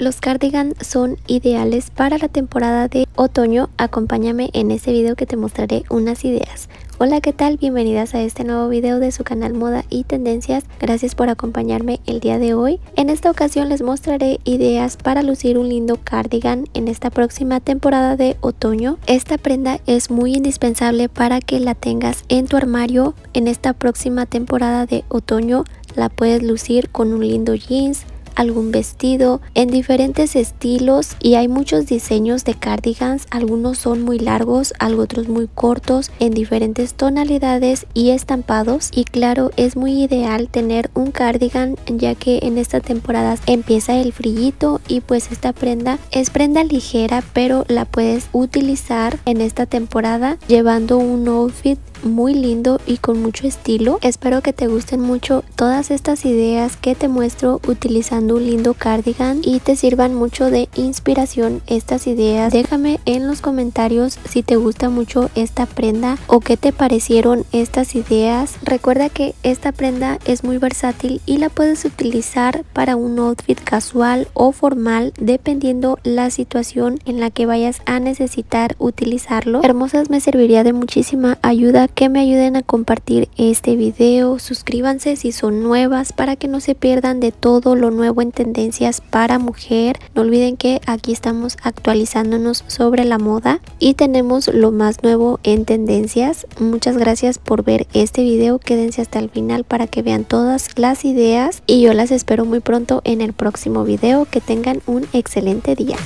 Los cardigans son ideales para la temporada de otoño. Acompáñame en este video que te mostraré unas ideas. Hola, ¿qué tal? Bienvenidas a este nuevo video de su canal Moda y Tendencias. Gracias por acompañarme el día de hoy. En esta ocasión les mostraré ideas para lucir un lindo cardigan en esta próxima temporada de otoño. Esta prenda es muy indispensable para que la tengas en tu armario en esta próxima temporada de otoño. La puedes lucir con un lindo jeans, algún vestido en diferentes estilos y hay muchos diseños de cardigans, algunos son muy largos, otros muy cortos, en diferentes tonalidades y estampados. Y claro es muy ideal tener un cardigan ya que en esta temporada empieza el frío y pues esta prenda es prenda ligera pero la puedes utilizar en esta temporada llevando un outfit muy lindo y con mucho estilo. Espero que te gusten mucho todas estas ideas que te muestro utilizando un lindo cardigan y te sirvan mucho de inspiración estas ideas. Déjame en los comentarios si te gusta mucho esta prenda o qué te parecieron estas ideas. Recuerda que esta prenda es muy versátil y la puedes utilizar para un outfit casual o formal dependiendo la situación en la que vayas a necesitar utilizarlo. Hermosas me serviría de muchísima ayuda que me ayuden a compartir este video, suscríbanse si son nuevas para que no se pierdan de todo lo nuevo en tendencias para mujer. No olviden que aquí estamos actualizándonos sobre la moda y tenemos lo más nuevo en tendencias. Muchas gracias por ver este video, quédense hasta el final para que vean todas las ideas y yo las espero muy pronto en el próximo video. Que tengan un excelente día.